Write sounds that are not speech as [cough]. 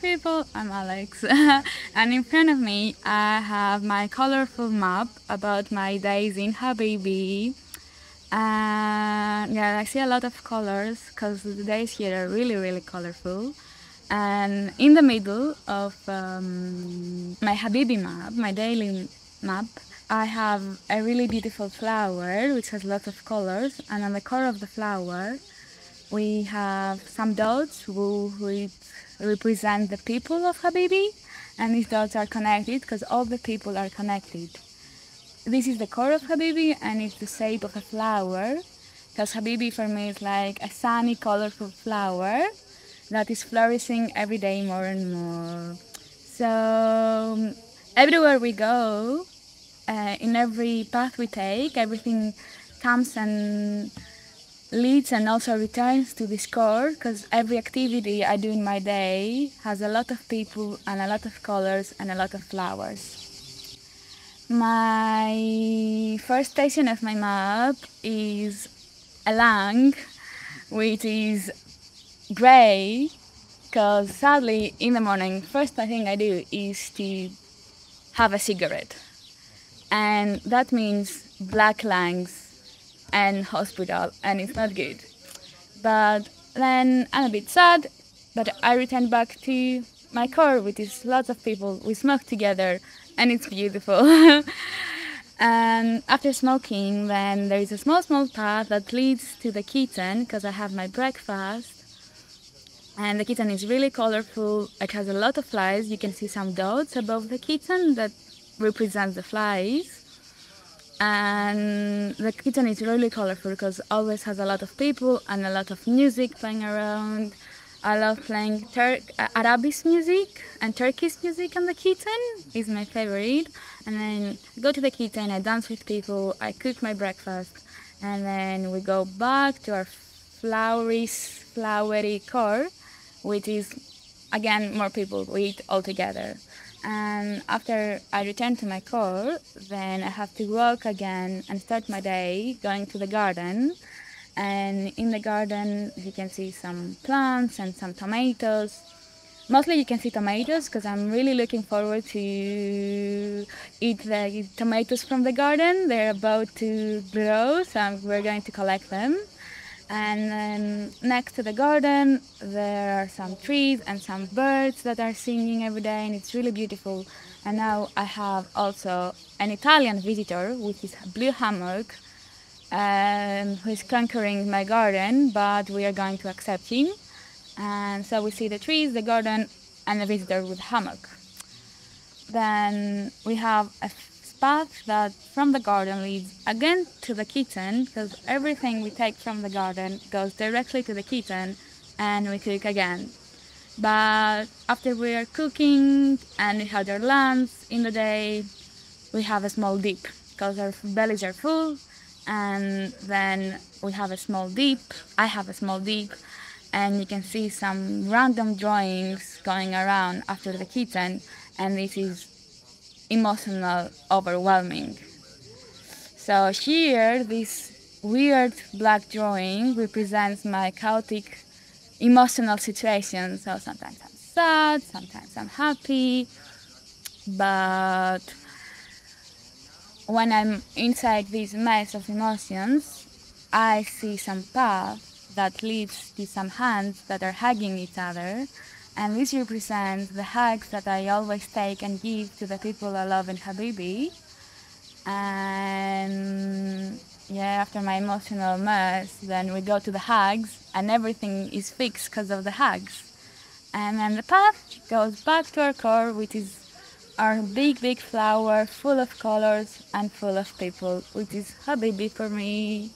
people, I'm Alex. [laughs] and in front of me, I have my colorful map about my days in Habibi. And yeah, I see a lot of colors because the days here are really, really colorful. And in the middle of um, my Habibi map, my daily map, I have a really beautiful flower which has lots of colors. And on the core of the flower, we have some dots who, represent the people of Habibi, and these dots are connected because all the people are connected. This is the core of Habibi, and it's the shape of a flower, because Habibi for me is like a sunny, colorful flower that is flourishing every day more and more. So everywhere we go, uh, in every path we take, everything comes and leads and also returns to this core because every activity I do in my day has a lot of people and a lot of colors and a lot of flowers. My first station of my map is Elang, which is gray because sadly in the morning first thing I do is to have a cigarette and that means black lungs and hospital and it's not good. But then I'm a bit sad, but I return back to my core, which is lots of people. We smoke together and it's beautiful. and [laughs] um, after smoking, then there is a small, small path that leads to the kitchen because I have my breakfast. And the kitchen is really colorful. It has a lot of flies. You can see some dots above the kitchen that represent the flies and the kitchen is really colorful because always has a lot of people and a lot of music playing around. I love playing Tur- uh, Arabic music and Turkish music in the kitchen is my favorite. And then I go to the kitchen, I dance with people, I cook my breakfast, and then we go back to our flowery, flowery core, which is again more people we eat all together and after I return to my core, then I have to walk again and start my day going to the garden. And in the garden, you can see some plants and some tomatoes. Mostly you can see tomatoes because I'm really looking forward to eat the tomatoes from the garden. They're about to grow, so we're going to collect them. And then next to the garden, there are some trees and some birds that are singing every day, and it's really beautiful. And now I have also an Italian visitor, with his Blue Hammock, um, who is conquering my garden, but we are going to accept him. And so we see the trees, the garden, and the visitor with hammock. Then we have a path that from the garden leads again to the kitchen because everything we take from the garden goes directly to the kitchen and we cook again. But after we are cooking and we have our lunch in the day, we have a small dip because our bellies are full and then we have a small dip. I have a small dip and you can see some random drawings going around after the kitchen and this is emotional, overwhelming. So here, this weird black drawing represents my chaotic emotional situation. So sometimes I'm sad, sometimes I'm happy, but when I'm inside this maze of emotions, I see some path that leads to some hands that are hugging each other and this represents the hugs that I always take and give to the people I love in Habibi. And yeah, after my emotional mess, then we go to the hugs, and everything is fixed because of the hugs. And then the path goes back to our core, which is our big, big flower full of colors and full of people, which is Habibi for me.